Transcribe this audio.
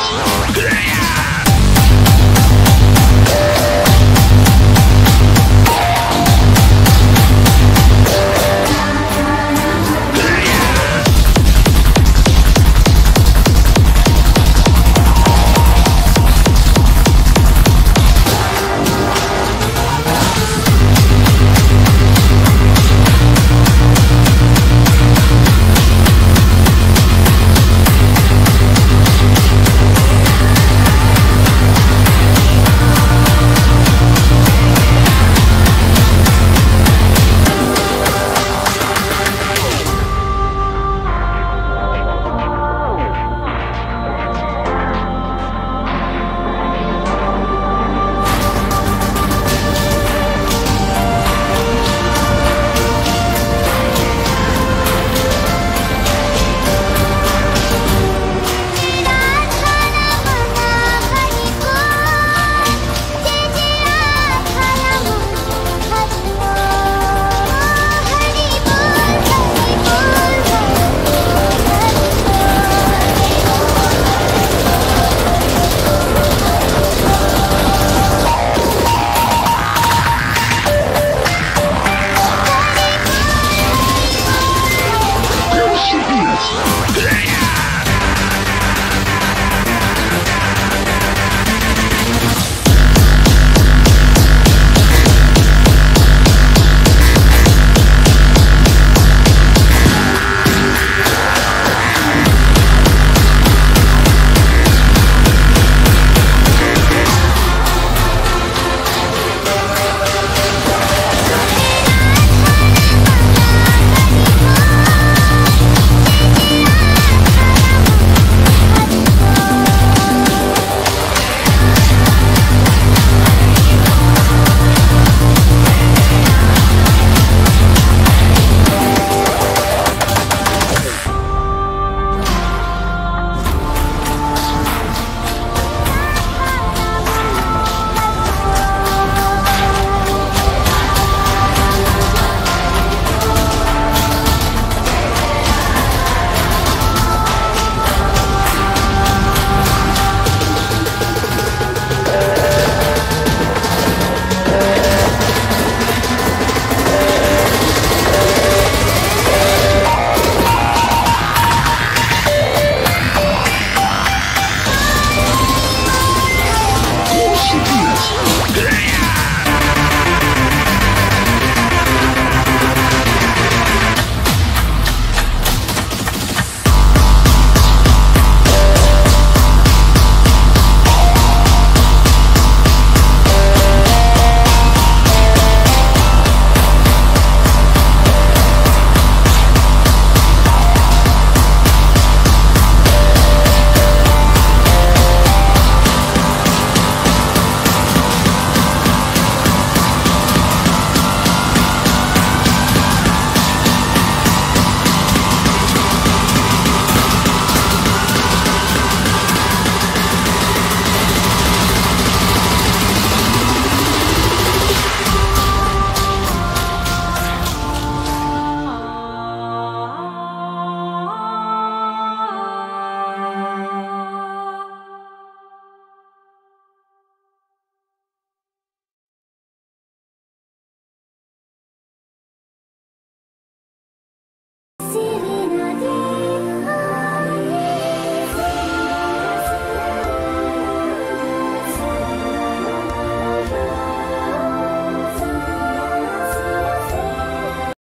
Yeah! Yes.